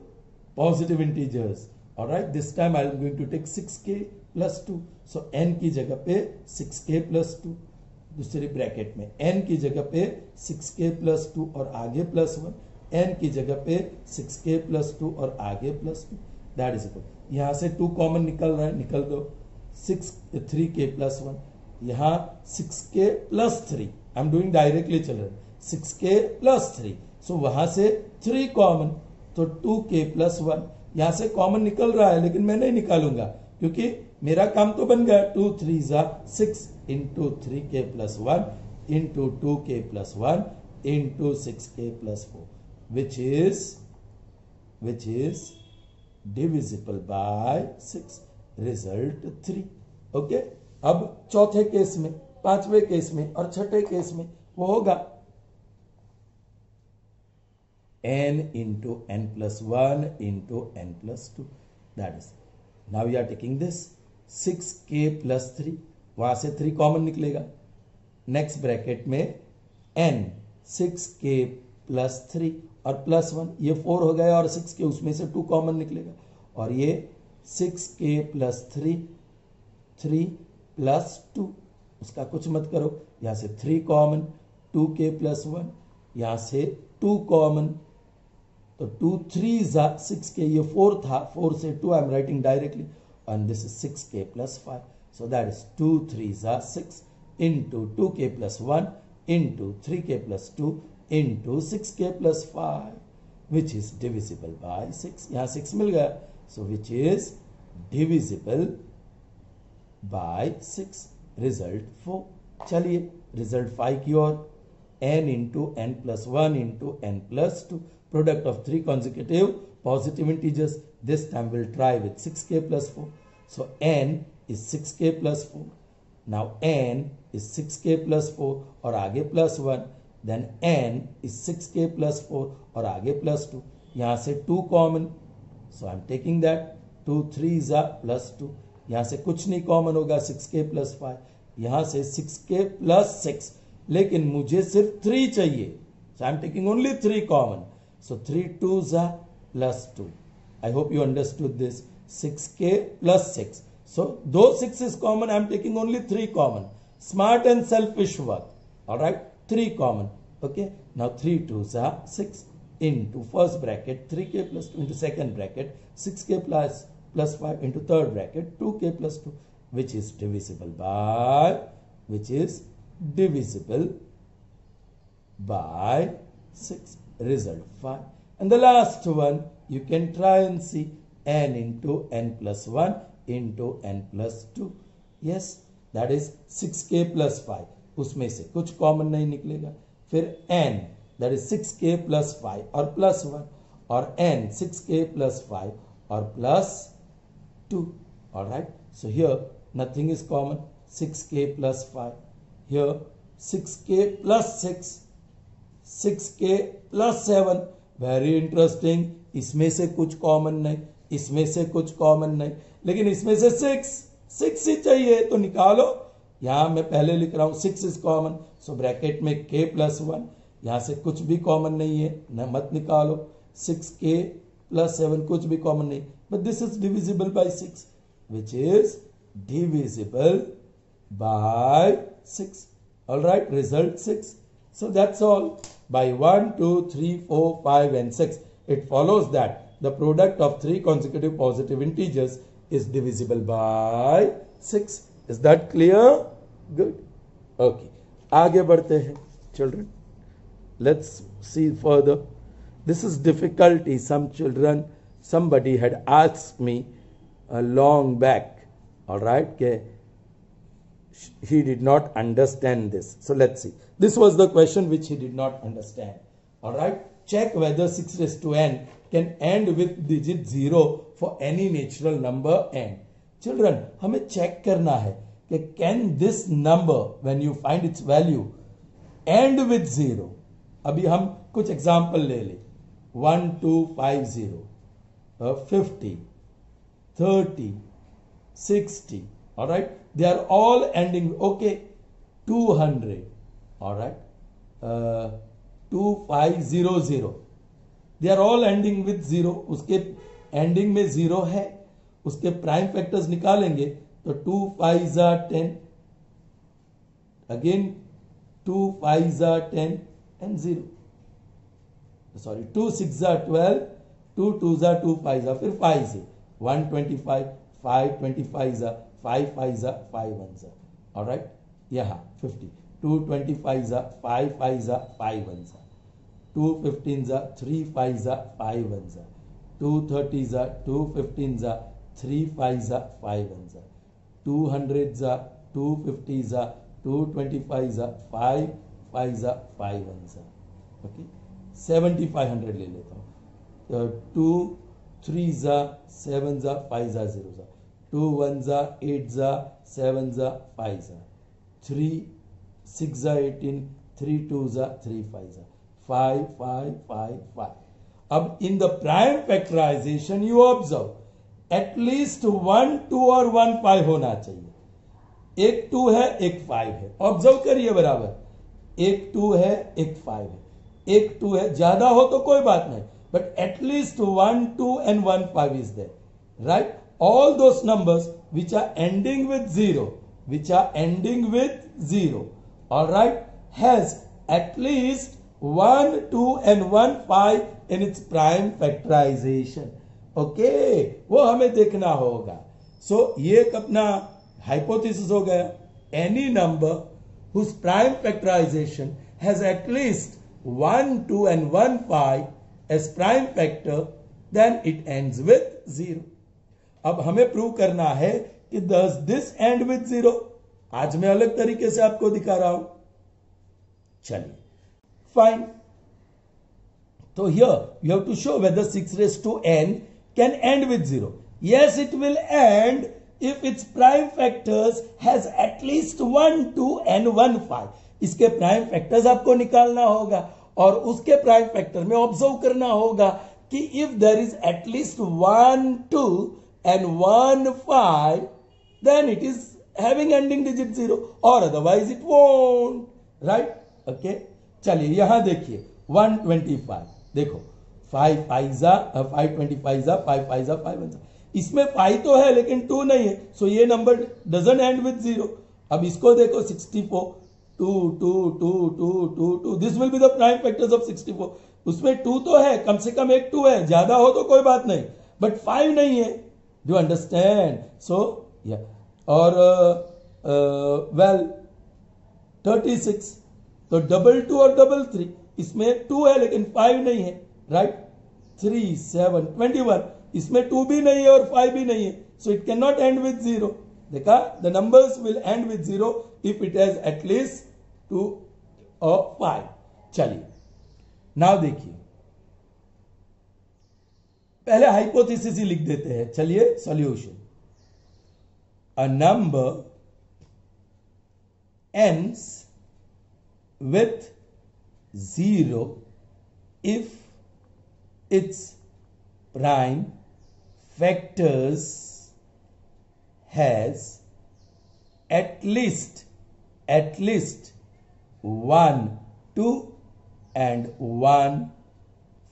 positive integers. Alright, this time I am going to take 6k plus 2. So, n ki jagah pe 6k plus 2. दूसरी ब्रैकेट में। एन की जगह पे सिक्स के प्लस टू और आगे प्लस वन एन की जगह पे 6k plus 2 और आगे प्लस 2 दैट इज़ इक्वल यहाँ से 2 कॉमन निकल रहा है, निकल दो। 6 3k plus 1 यहाँ 6k plus 3 I am doing directly चल रहा है। 6k plus 3 सो वहाँ से थ्री कॉमन तो टू के प्लस वन यहाँ से कॉमन निकल रहा है, लेकिन मैं नहीं निकालूँगा, क्योंकि मेरा काम तो बन गया टू थ्री जा six into three k plus one into two k plus one into six k plus four which is which is divisible by six result three okay अब चौथे केस में, पांचवे केस में और छठे केस में वो होगा। N into n plus 1 into n plus 2 that is, now are taking taking this 6k plus 3 वहाँ से थ्री कॉमन निकलेगा। नेक्स्ट ब्रैकेट में n, six k plus three और प्लस वन, ये फोर हो गया और सिक्स के उसमें से टू कॉमन निकलेगा। और ये सिक्स के प्लस 3 3 प्लस टू, उसका कुछ मत करो। यहाँ से three common, two k plus one, यहाँ से टू कॉमन। तो टू थ्री सिक्स के, ये फोर था, फोर से two, I am writing directly. and this is six k plus five so that is two three जा six into two k plus one into three k plus two into six k plus five which is divisible by six यहां सिक्स मिल गया so which is divisible by six result four चलिए रिजल्ट फाइव की ओर n into n plus 1 into n plus 2 product of three consecutive positive integers This time we'll try with 6k plus 4 so n is 6k plus 4 now n is 6k plus 4 और आगे plus 1 then n is 6k plus 4 और आगे plus 2 यहाँ से 2 common so I'm taking that 2 3 is a plus 2 यहाँ से कुछ नहीं कॉमन होगा 6k plus 5 यहाँ से 6k plus 6 लेकिन मुझे सिर्फ़ थ्री चाहिए so I am taking only three common so three two जा plus two I hope you understood this 6k plus 6. So though 6 is common, I am taking only 3 common. Smart and selfish work. Alright, 3 common. Okay, now 3 twos are 6 into first bracket 3k plus 2 into second bracket 6k plus plus 5 into third bracket 2k plus 2 which is divisible by which is divisible by 6 result 5 and the last one you can try and see n into n plus 1 into n plus 2 yes that is 6k plus 5 उसमें से कुछ कॉमन नहीं निकलेगा फिर n that is 6k plus 5 or plus 1 or n 6k plus 5 or plus 2 all right so here nothing is common 6k plus 5 here 6k plus 6 6k plus 7 very interesting इसमें से कुछ कॉमन नहीं, इसमें से कुछ कॉमन नहीं। लेकिन इसमें से सिक्स सिक्स ही चाहिए तो निकालो। यहाँ मैं पहले लिख रहा हूँ six is common so bracket में के प्लस वन यहाँ से कुछ भी कॉमन नहीं है, न मत निकालो। सिक्स के प्लस सेवन कुछ भी कॉमन नहीं। But this is divisible by six which is divisible by six all right result six So that's all. by 1, 2, 3, 4, 5 and 6. It follows that the product of three consecutive positive integers is divisible by 6. Is that clear? Good. Okay. Aage badhte hain, children. Let's see further. This is difficulty. Some children, somebody had asked me a long back. All right. Okay he did not understand this. So let's see. This was the question which he did not understand. All right. Check whether 6 raised to n can end with digit 0 for any natural number n. Children, हमें check करना है कि can this number when you find its value end with 0. अभी हम कुछ एग्जाम्पल ले ले one two five zero fifty thirty sixty all right they are all ending okay 200 all right. Uh, 2500 they are all ending with zero. उसके एंडिंग में ज़ीरो है. उसके प्राइम फैक्टर्स निकालेंगे तो टू फाइव जा टेन अगेन टू फाइव जा ten and zero sorry two six जा ट्वेल्व टू टू जा टू फाइव जा फिर फाइव से one twenty five five twenty five जा फाइव फाइव जा फाइव वन जा और राइट यहाँ फिफ्टी टू ट्वेंटी फाइव जा फाइव फाइव जा फाइव वन जा टू फिफ्टीन जा थ्री फाइव जा फाइव वन जा टू थर्टी जा टू फिफ्टीन जा थ्री फाइव जा फाइव वन जा टू हंड्रेड जा टू फिफ्टी जा टू ट्वेंटी फाइव जा फाइव फाइव जा फाइव वन जा ओके सेवेंटी फाइव हंड्रेड ले लेता हूँ टू थ्री जा सेवन जा फाइव जा ज़ीरो जा टू वन जा एट जा सेवन जा फाइव जा थ्री सिक्स जा एटीन थ्री टू जा थ्री फाइव जा फाइव फाइव फाइव फाइव अब in the prime factorization you observe at least one two और वन फाइव होना चाहिए। एक टू है, एक फाइव है। ऑब्ज़र्व करिए बराबर। एक टू है, एक फाइव है। एक टू है, ज़्यादा हो तो कोई बात नहीं। But at least one two and one five is there right all those numbers which are ending with 0 which are ending with 0 all right has at least 1 2 and 1 5 in its prime factorization okay वो हमें देखना होगा so ये एक अपना hypothesis हो गया any number whose prime factorization has at least 1 2 and 1 5 as prime factor then it ends with 0 अब हमें प्रूव करना है कि दस दिस एंड विथ ज़ीरो आज मैं अलग तरीके से आपको दिखा रहा हूँ। चलिए। फाइन तो here you have to show whether six raise to n can end with zero yes it will end if its prime factors has at least one two and one five इसके प्राइम फैक्टर्स आपको निकालना होगा और उसके प्राइम फैक्टर में ऑब्ज़र्व करना होगा कि if there is at least one two and 1 5 then it is having ending digit 0 or otherwise it won't, right? Okay? चलिए, यहाँ देखिए 125 देखो 5 फाइजा 525 जा 5 फाइजा 5 इसमें 5 तो है, लेकिन 2 नहीं है सो ये number doesn't end with zero अब इसको देखो 64 two two two two two two this will be the prime factors of 64 उसमें टू तो है, कम से कम एक टू है, ज़्यादा हो तो कोई बात नहीं बट फाइव नहीं है। डू अंडरस्टैंड सो या और वेल थर्टी सिक्स तो डबल टू और डबल थ्री इसमें टू है, लेकिन फाइव नहीं है right three seven twenty one इसमें टू भी नहीं है और फाइव भी नहीं है. So it can not end with zero देखा the numbers will end with zero if it has at least two और फाइव चलिए. नाउ देखिए. पहले हाइपोथेसिस ही लिख देते हैं। चलिए solution a number ends with zero if its prime factors has at least at least one two and one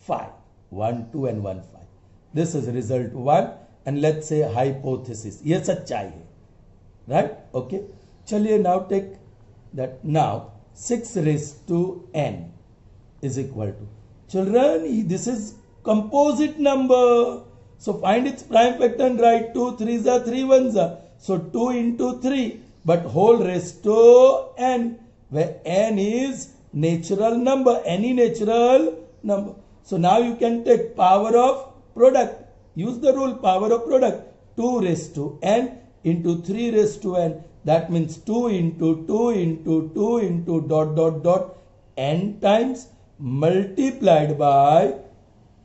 five one two and one five this is result 1 and let's say hypothesis ये सच्चाई है right okay चलिए now take that now 6 raised to n is equal to children this is composite number so find its prime factor and write 2 3s are 3 1s are so 2 into 3 but whole raised to n where n is natural number any natural number so now you can take power of product use the rule power of product 2 raised to n into 3 raised to n that means 2 into 2 into 2 into dot dot dot n times multiplied by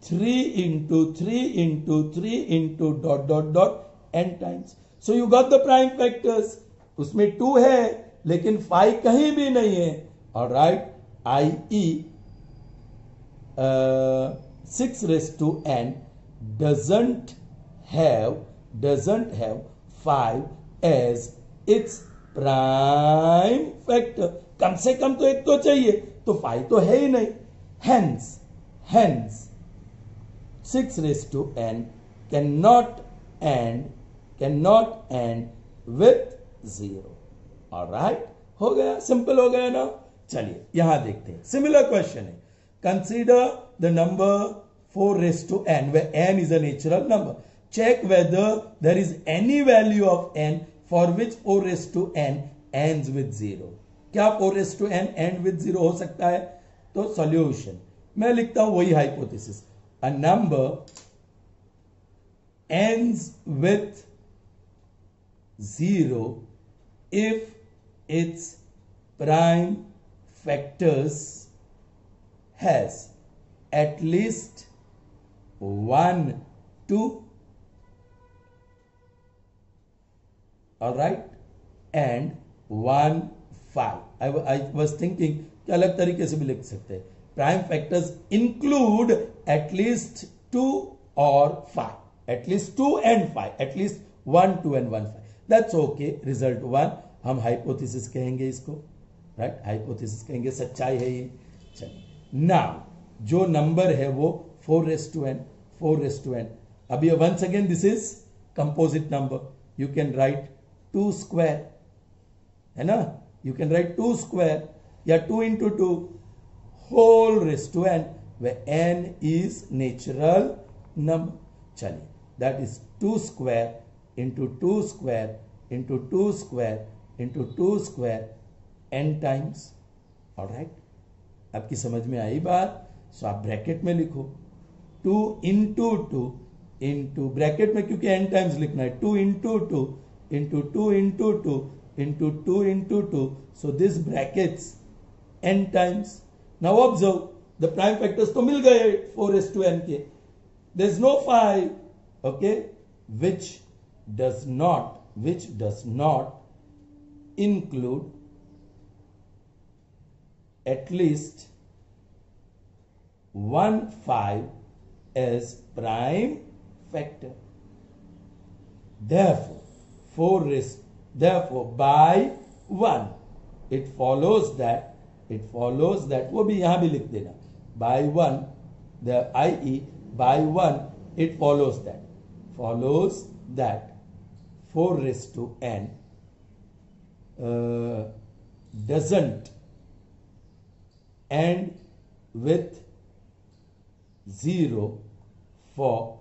3 into 3 into 3 into dot dot dot n times. So you got the prime factors. उसमें 2 है लेकिन 5 कहीं भी नहीं है और right I E six raise to n doesn't have doesn't have five as its prime factor कम से कम तो एक तो चाहिए तो फाइव तो है ही नहीं। Six raise to n can not end can not end with zero और राइट हो गया सिंपल हो गया ना? चलिए, यहाँ देखते हैं। सिमिलर क्वेश्चन है। Consider the number four raise to n where n is a natural number check whether there is any value of n for which 4 raised to n ends with 0 क्या 4 raised to n end with 0 हो सकता है तो सॉल्यूशन मैं लिखता हूँ वही hypothesis a number ends with 0 if its prime factors has at least 1 2 all right? And one five. I, I was thinking कि अलग तरीके से भी लिख सकते हैं। Prime factors include at least two और five at least two and five at least one two and one five that's okay result one हम हाइपोथेसिस कहेंगे इसको। Right right? हाइपोथेसिस कहेंगे सच्चाई है ये। चलिए। नाउ जो नंबर है वो four raise to n four raise to n अभी once again this is composite number you can write two square है ना you can write two square या two into two whole raise to n where n is natural number चलिए that is two square into two square into two square into two square n times और राइट आपकी समझ में आई बात? सो आप ब्रैकेट में लिखो। Two into two into bracket में क्योंकि एन टाइम्स लिखना है, two into two into two into two into two into two so this bracket n times now observe the prime factors तो मिल गए फोर एस टू एन के। There is no five okay which does not which does not include at least one five as prime factor. Therefore, 4 raised therefore by 1 it follows that it follows that वो भी यहाँ भी लिख देना by 1 the i.e. by 1 it follows that follows that 4 raised to n uh, doesn't end with 0 for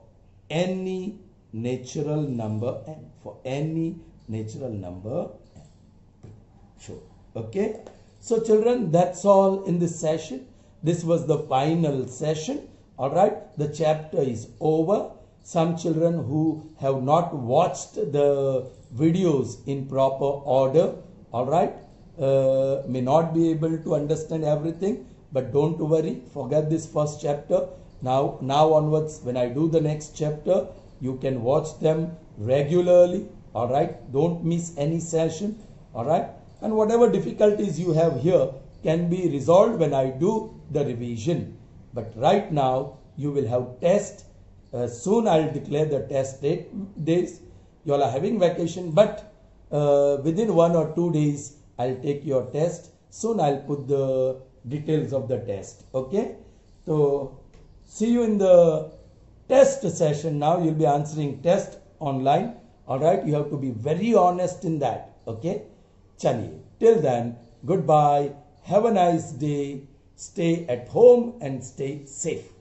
any natural number n for any natural number n. Sure. Okay? So children that's all in this session. This was the final session. All right the chapter is over. Some children who have not watched the videos in proper order all right uh, may not be able to understand everything but don't worry. Forget this first chapter now now onwards when i do the next chapter you can watch them regularly all right? Don't miss any session all right? And whatever difficulties you have here can be resolved when i do the revision. But right now you will have test. Uh, soon i'll declare the test date days. You all are having vacation but uh, within one or two days i'll take your test. Soon i'll put the details of the test okay? So see you in the test session. Now you'll be answering test online. All right you have to be very honest in that. Okay? Chaliye till then goodbye. Have a nice day. Stay at home and stay safe